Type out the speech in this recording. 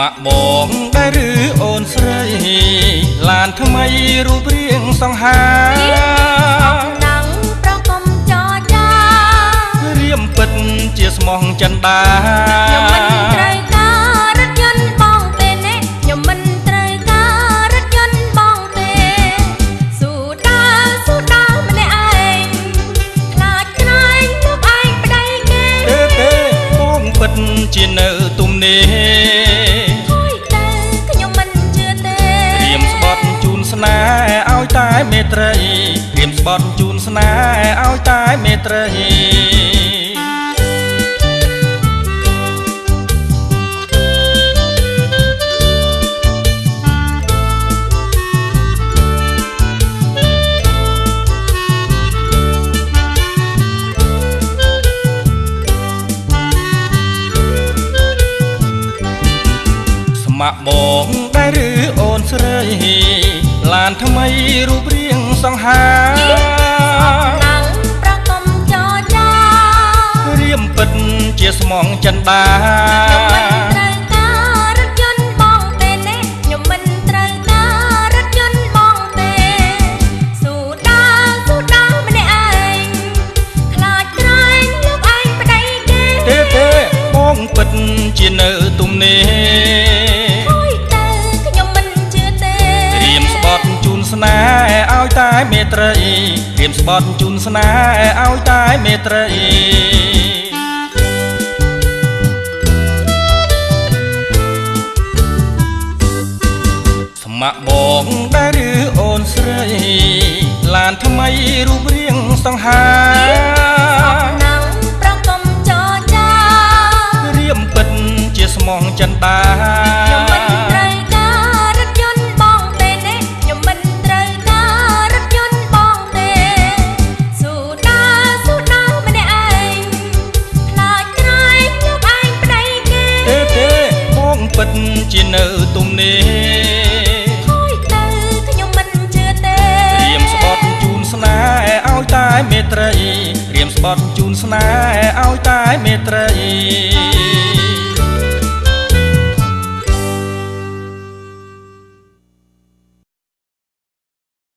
ម៉ាក់បងដែរឬអូនស្រីឡានថ្មីរូបរាងសង្ហាណាំងប្រកុំចរចារៀមពិតជាស្មោះចិនដាខ្ញុំមិនត្រូវការរថយន្តបងទេណែខ្ញុំមិនត្រូវការរថយន្តបងទេស៊ូដាស៊ូដាម្នាក់ឯងខ្លាចក្រែងលោកឯងប្តីគេទេទេបងពិតជានៅទំនេរនេ តែមេត្រីព្រៀមស្បត់ជូនស្នេហ៍ឲ្យតែមេត្រីមកបងដែរឬអូនស្រី ឡានថ្មីរូបរាងសង្ហាណាំងប្រកុំចរចារៀមពិតជាស្មងចិនដាខ្ញុំមិនត្រូវការរថយន្តបងទេណែខ្ញុំមិនត្រូវការរថយន្តបងទេស៊ូដាស៊ូដាម្នាក់ឯងខ្លាចក្រែងលោកឯងប្តីគេទេទេបងពិតជានៅទំនេ តែមេត្រីព្រៀមស្បត់ជូនស្នេហ៍ឲ្យតែមេត្រីស្ម័គ្របងដែរឬអូនស្រីឡានថ្មីរូបរាងសង្ហាណាំងប្រកុំចរចារៀមពិតជាស្មងចិនដា ពិតជានៅទំនេរហើយទៅខ្ញុំមិនជឿទេរៀមស្បត់ជូនស្នេហ៍ឲ្យតែមេត្រីរៀមស្បត់ជូនស្នេហ៍ឲ្យតែមេត្រី